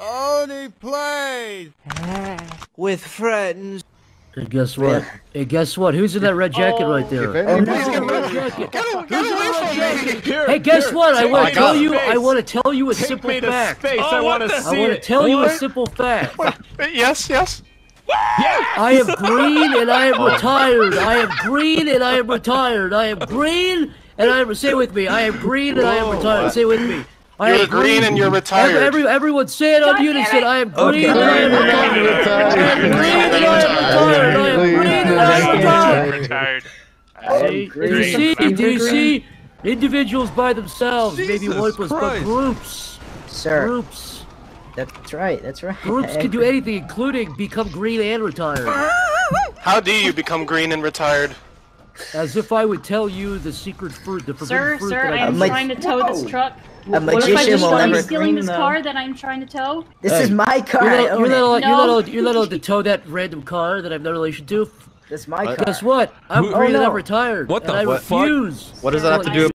Only play with friends. Hey, guess what? Hey, guess what? Who's in that red jacket right there? any- no. Please get Red rid- jacket. Get, away- get away from me! Hey, guess what? I want to tell me to you. I want to tell you a Take simple fact. space. Oh, I want to what the- see I want to it. tell you a simple fact. Yes, yes. I am green and I am retired. I am green and I am retired. I am green and I am. Say it with me. I am green and I am retired. Say it with me. I You're am green and you're retired. Every, every, everyone say it on unison. I am green and I am retired. I am green and I am retired. I am green and I am retired. Retired. See? Do you see? Do you see? Individuals by themselves, maybe Jesus one plus, but groups, Sir, groups, that's right. That's right. groups can do anything, including become green and retired. How do you become green and retired? As if I would tell you the secret fruit, the forbidden Sir, fruit sir, that I I am like- trying to tow this truck. A What if I magician just will show you never. stealing this car that I'm trying to tow? This Hey, is my car. You're I not, own you're, it. not allowed, you're, not No. allowed, you're not to tow that random car that I have no relation to. That's my car. Guess what? I'm Who- Oh, I'm no. retired. What and the I fuck? refuse. What does that have to do